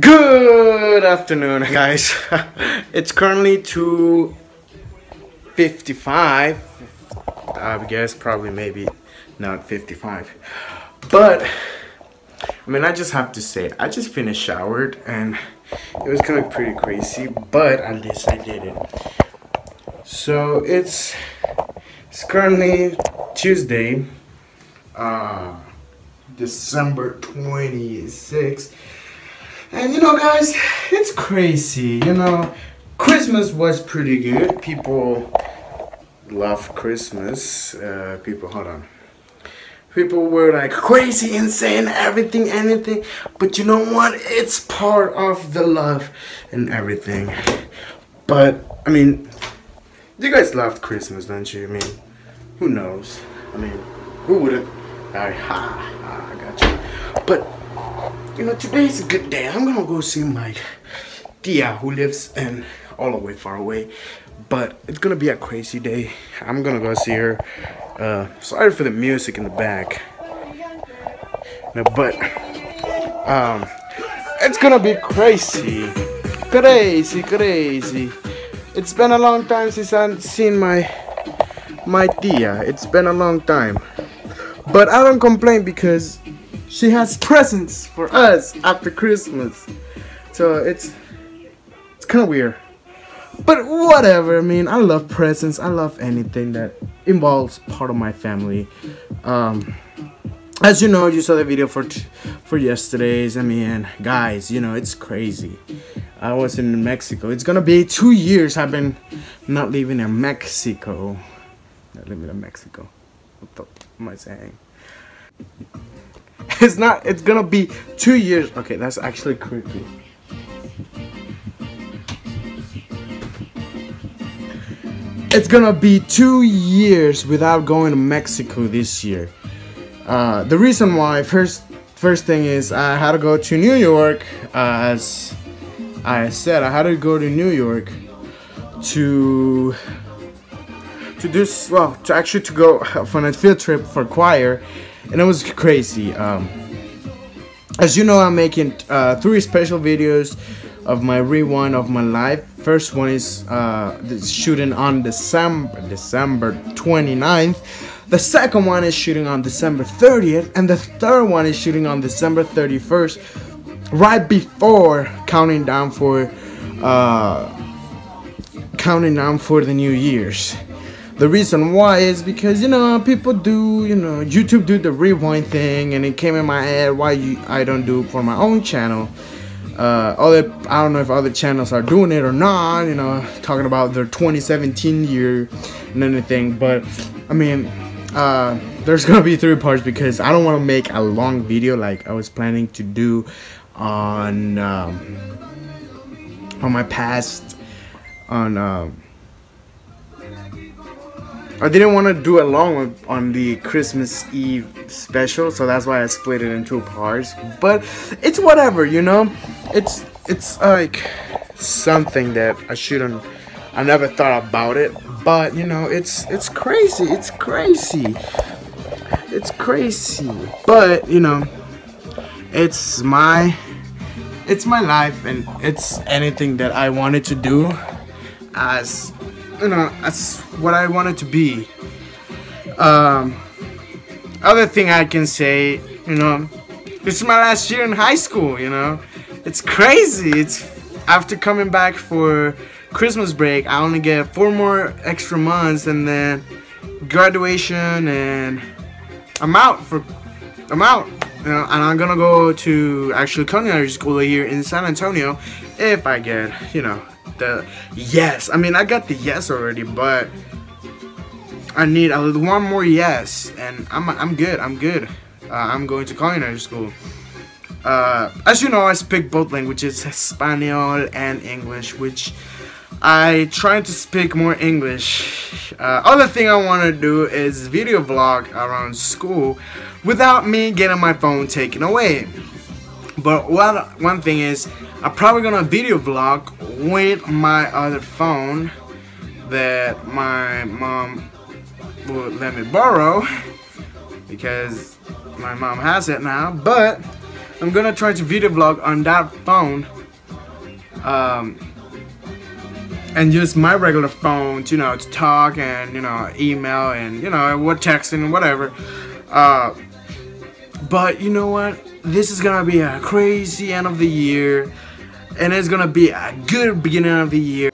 Good afternoon, guys. it's currently 2.55. I guess probably maybe not 55. But, I mean, I just have to say, I just finished showered and it was kind of pretty crazy, but at least I did it. So, it's, it's currently Tuesday, uh, December 26th. And you know, guys, it's crazy. You know, Christmas was pretty good. People love Christmas. Uh, people, hold on. People were like crazy, insane, everything, anything. But you know what? It's part of the love and everything. But, I mean, you guys loved Christmas, don't you? I mean, who knows? I mean, who wouldn't? I, ha, ha, I got you. But, you know, today is a good day. I'm gonna go see my tia who lives in all the way far away. But it's gonna be a crazy day. I'm gonna go see her. Uh, sorry for the music in the back. No, but um, it's gonna be crazy, crazy, crazy. It's been a long time since I've seen my my tia. It's been a long time, but I don't complain because she has presents for us after Christmas. So it's it's kind of weird. But whatever, I mean, I love presents. I love anything that involves part of my family. Um, as you know, you saw the video for for yesterday's. I mean, guys, you know, it's crazy. I was in Mexico. It's gonna be two years I've been not living in Mexico. Not living in Mexico. What the am I saying? It's not, it's gonna be two years. Okay, that's actually creepy. It's gonna be two years without going to Mexico this year. Uh, the reason why, first, first thing is I had to go to New York, as I said, I had to go to New York to to do well to actually to go on a field trip for choir and it was crazy. Um, as you know, I'm making uh, three special videos of my rewind of my life. First one is uh, shooting on December December 29th. The second one is shooting on December 30th, and the third one is shooting on December 31st, right before counting down for uh, counting down for the New Year's. The reason why is because you know people do you know YouTube do the rewind thing and it came in my head why you, I don't do it for my own channel. Uh, other I don't know if other channels are doing it or not. You know, talking about their 2017 year and anything, but I mean, uh, there's gonna be three parts because I don't want to make a long video like I was planning to do on um, on my past on. Um, I didn't want to do it long on the Christmas Eve special, so that's why I split it into parts. But it's whatever, you know. It's it's like something that I shouldn't. I never thought about it, but you know, it's it's crazy. It's crazy. It's crazy. But you know, it's my it's my life, and it's anything that I wanted to do as you know, that's what I wanted to be. Um, other thing I can say, you know, this is my last year in high school, you know. It's crazy. It's after coming back for Christmas break, I only get four more extra months and then graduation and I'm out for I'm out. Know, and I'm gonna go to actually culinary school here in San Antonio if I get, you know, the yes. I mean, I got the yes already, but I need a one more yes, and I'm I'm good. I'm good. Uh, I'm going to culinary school. Uh, as you know, I speak both languages, Espanol and English, which I try to speak more English. Uh, other thing I want to do is video vlog around school without me getting my phone taken away. But one, one thing is, I'm probably gonna video vlog with my other phone that my mom would let me borrow because my mom has it now. But I'm gonna try to video vlog on that phone. Um, and use my regular phone to, you know, to talk and, you know, email and, you know, what texting and whatever. Uh, but you know what? This is gonna be a crazy end of the year. And it's gonna be a good beginning of the year.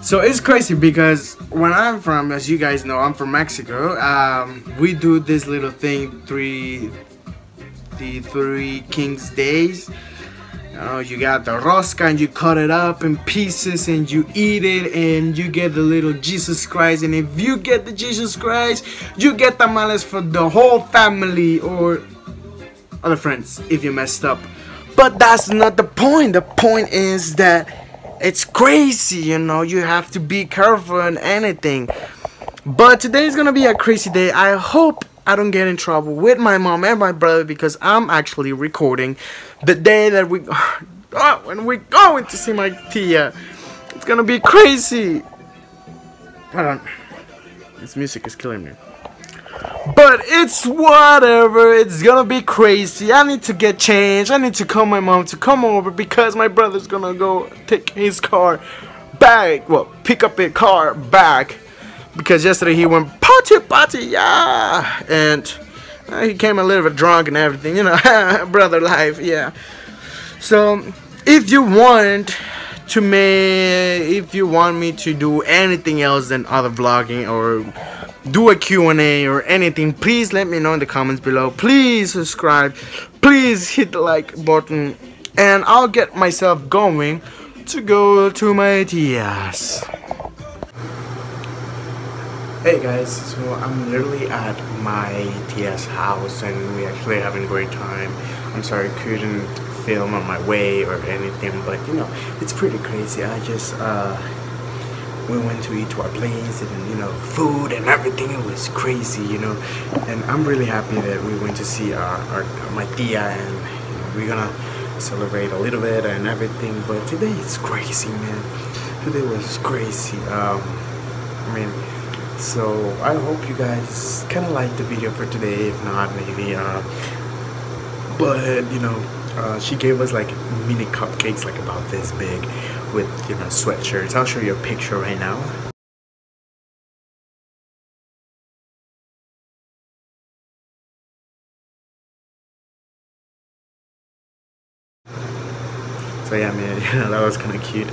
So it's crazy because when I'm from, as you guys know, I'm from Mexico. Um, we do this little thing, three, the Three Kings Days. You know, you got the rosca and you cut it up in pieces and you eat it and you get the little Jesus Christ. And if you get the Jesus Christ, you get tamales for the whole family or other friends if you messed up. But that's not the point. The point is that it's crazy, you know. You have to be careful and anything. But today is gonna be a crazy day. I hope I don't get in trouble with my mom and my brother because I'm actually recording the day that we oh, when we're going to see my tia. It's gonna be crazy. Hold on. This music is killing me. But it's whatever. It's gonna be crazy. I need to get changed. I need to call my mom to come over because my brother's gonna go take his car back. Well, pick up his car back because yesterday he went party party yeah, and Uh, he came a little bit drunk and everything. You know, brother life. Yeah. So if you want to me, if you want me to do anything else than other vlogging or do a Q&A or anything, please let me know in the comments below. Please subscribe. Please hit the like button. And I'll get myself going to go to my tias. Hey guys, so I'm literally at my tia's house and we actually having a great time. I'm sorry I couldn't film on my way or anything, but you know, it's pretty crazy. I just, uh, we went to eat to our place and you know food and everything it was crazy you know and i'm really happy that we went to see our, our my tia and you know, we're gonna celebrate a little bit and everything but today it's crazy man today was crazy um i mean so i hope you guys kind of like the video for today if not maybe uh but you know uh, she gave us like mini cupcakes like about this big with you know sweatshirts. I'll show you a picture right now. So yeah man that was kind of cute.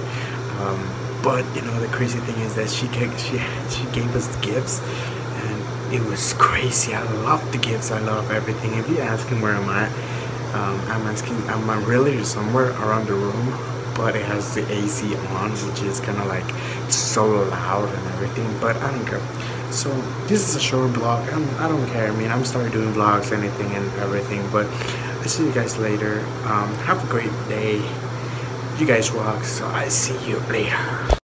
Um, but you know the crazy thing is that she gave, she she gave us gifts and it was crazy. I love the gifts. I love everything. If you ask him where am I um, I'm asking I'm really somewhere around the room but it has the AC on which is kind of like so loud and everything but I don't care. So this is a short vlog. I'm, I do not care. I mean I'm starting doing vlogs anything and everything but I'll see you guys later. Um, have a great day you guys rock so I'll see you later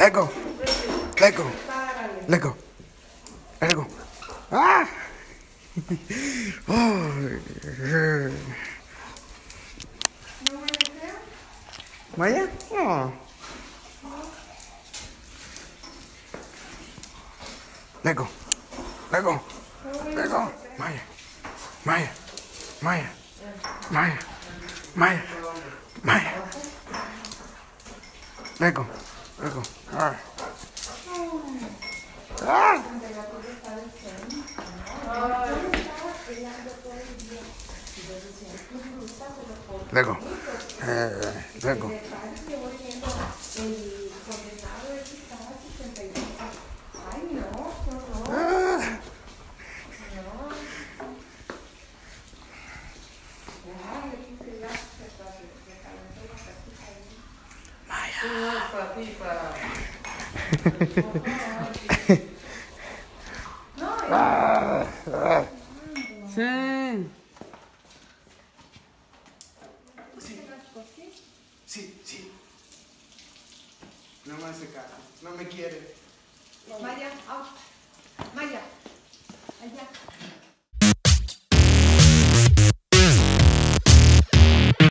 let go, let go, let go, let go. Ah! oh. Maya? Oh. Let go. Let go. Let go. Maya. Maya. Maya. Maya. Maya. Maya. Let go. Let go. All right. Ah! Lego. Eh, Lego. Ah, ah. Sí. Sí, sí. No me hace caso, no me quiere. Maya, out. Maya, allá.